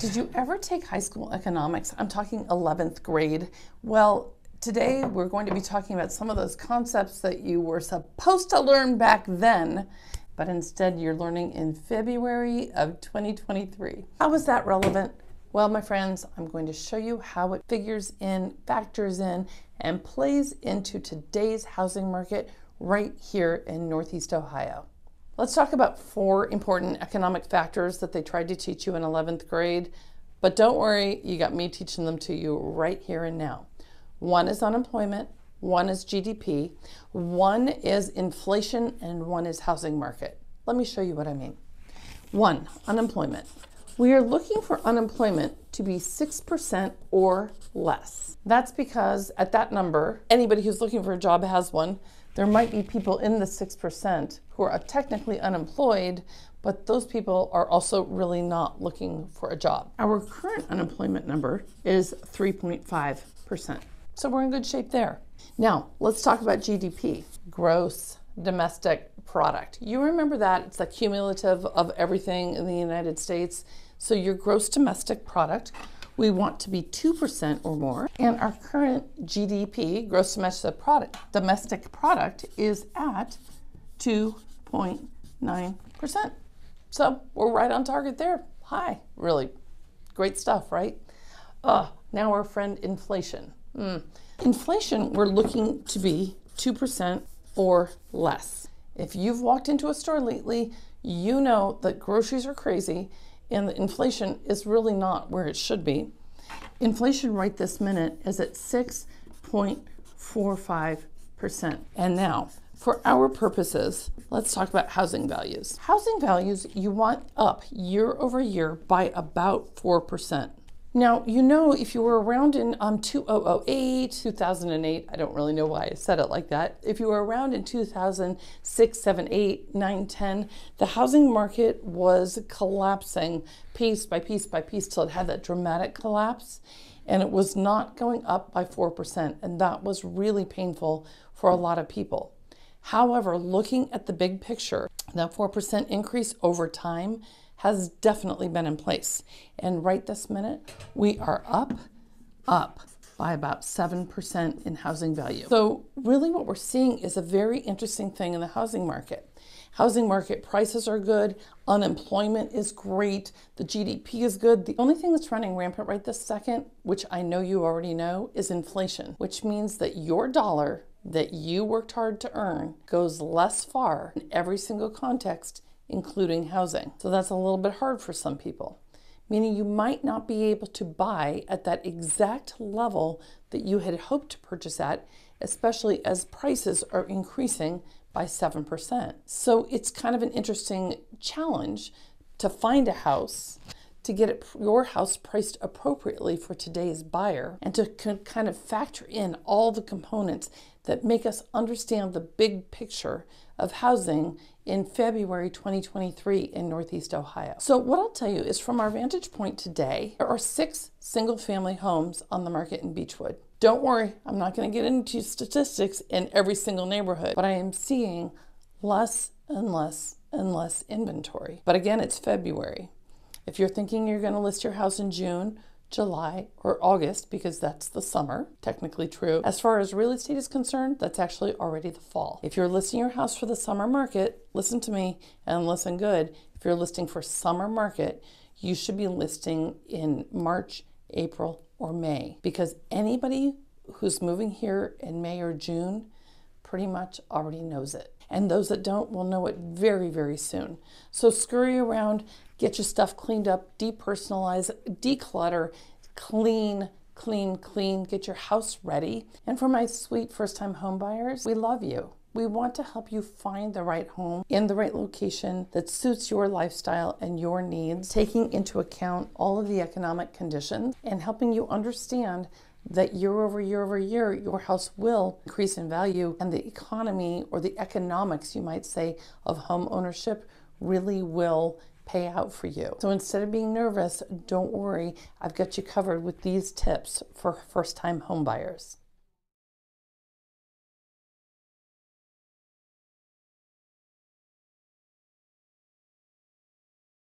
Did you ever take high school economics? I'm talking 11th grade. Well, today we're going to be talking about some of those concepts that you were supposed to learn back then, but instead you're learning in February of 2023. How is that relevant? Well, my friends, I'm going to show you how it figures in, factors in, and plays into today's housing market right here in Northeast Ohio. Let's talk about four important economic factors that they tried to teach you in 11th grade. But don't worry, you got me teaching them to you right here and now. One is unemployment, one is GDP, one is inflation, and one is housing market. Let me show you what I mean. One, unemployment. We are looking for unemployment to be 6% or less. That's because at that number, anybody who's looking for a job has one. There might be people in the 6% who are technically unemployed, but those people are also really not looking for a job. Our current unemployment number is 3.5%. So we're in good shape there. Now, let's talk about GDP, gross domestic product. You remember that it's the cumulative of everything in the United States. So your gross domestic product, we want to be 2% or more. And our current GDP, gross domestic product, domestic product is at 2.9%. So we're right on target there. Hi, really great stuff, right? Uh, now our friend inflation. Mm. Inflation, we're looking to be 2% or less. If you've walked into a store lately, you know that groceries are crazy and inflation is really not where it should be. Inflation right this minute is at 6.45%. And now, for our purposes, let's talk about housing values. Housing values you want up year over year by about 4%. Now, you know, if you were around in um, 2008, 2008, I don't really know why I said it like that. If you were around in 2006, 7, 8, 9, 10, the housing market was collapsing piece by piece by piece till it had that dramatic collapse. And it was not going up by 4%. And that was really painful for a lot of people. However, looking at the big picture, that 4% increase over time has definitely been in place. And right this minute, we are up, up by about 7% in housing value. So, really, what we're seeing is a very interesting thing in the housing market. Housing market prices are good, unemployment is great, the GDP is good. The only thing that's running rampant right this second, which I know you already know, is inflation, which means that your dollar that you worked hard to earn goes less far in every single context including housing. So that's a little bit hard for some people, meaning you might not be able to buy at that exact level that you had hoped to purchase at, especially as prices are increasing by 7%. So it's kind of an interesting challenge to find a house to get your house priced appropriately for today's buyer and to kind of factor in all the components that make us understand the big picture of housing in February 2023 in Northeast Ohio. So, what I'll tell you is from our vantage point today, there are six single family homes on the market in Beachwood. Don't worry, I'm not going to get into statistics in every single neighborhood, but I am seeing less and less and less inventory. But again, it's February. If you're thinking you're going to list your house in June, July, or August, because that's the summer, technically true. As far as real estate is concerned, that's actually already the fall. If you're listing your house for the summer market, listen to me and listen good. If you're listing for summer market, you should be listing in March, April, or May because anybody who's moving here in May or June pretty much already knows it. And those that don't will know it very, very soon. So scurry around, get your stuff cleaned up, depersonalize, declutter, clean, clean, clean, get your house ready. And for my sweet first time home buyers, we love you. We want to help you find the right home in the right location that suits your lifestyle and your needs, taking into account all of the economic conditions and helping you understand that year over year over year, your house will increase in value and the economy or the economics, you might say, of home ownership really will pay out for you. So instead of being nervous, don't worry. I've got you covered with these tips for first time homebuyers.